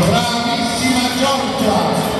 Bravissima Giorgia!